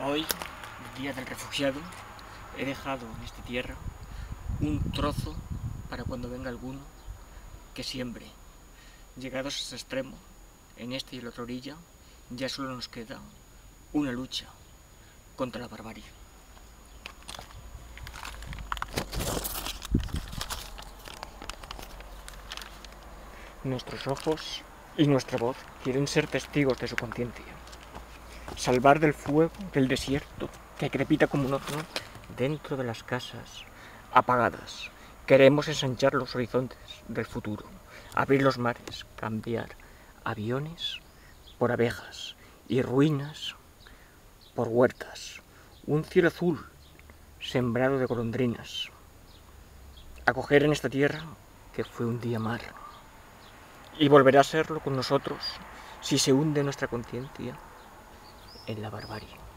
Hoy, día del refugiado, he dejado en esta tierra un trozo para cuando venga alguno que siembre. Llegados a este extremo, en esta y en la otra orilla, ya solo nos queda una lucha contra la barbarie. Nuestros ojos y nuestra voz quieren ser testigos de su conciencia. Salvar del fuego del desierto que crepita como un horno dentro de las casas apagadas. Queremos ensanchar los horizontes del futuro, abrir los mares, cambiar aviones por abejas y ruinas por huertas. Un cielo azul sembrado de golondrinas. Acoger en esta tierra que fue un día mar y volverá a serlo con nosotros si se hunde nuestra conciencia en la barbarie.